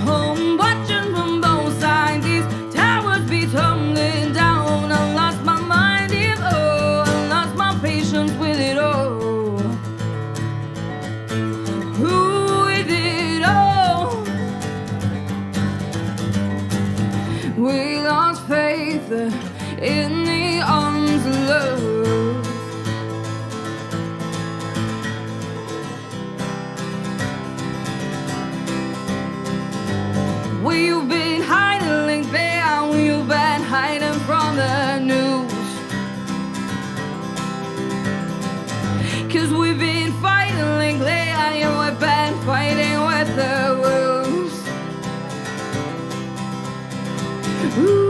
home, watching from both sides. These towers be tumbling down. I lost my mind, oh, I lost my patience with it all. With it all, we lost faith in. Cause we've been fighting lately and we've been fighting with the wolves. Ooh.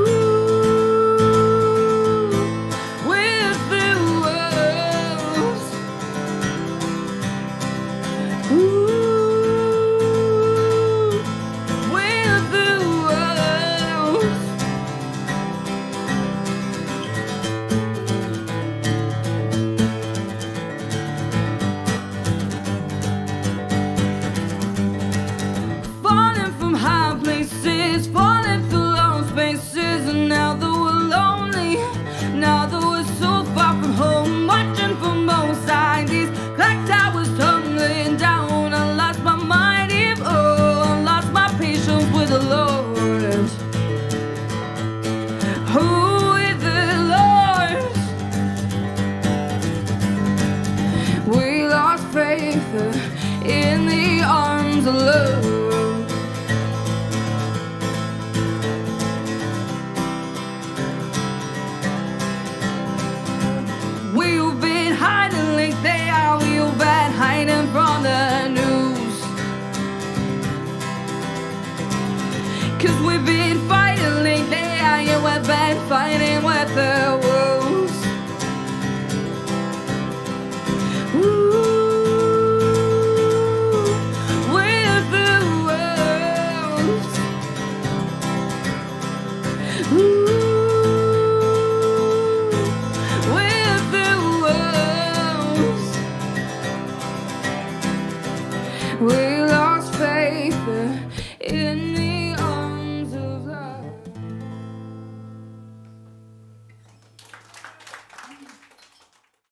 in the arms of love. We've been hiding are, we been hiding from the. Cause we've been fighting like are, yeah, we've We lost faith in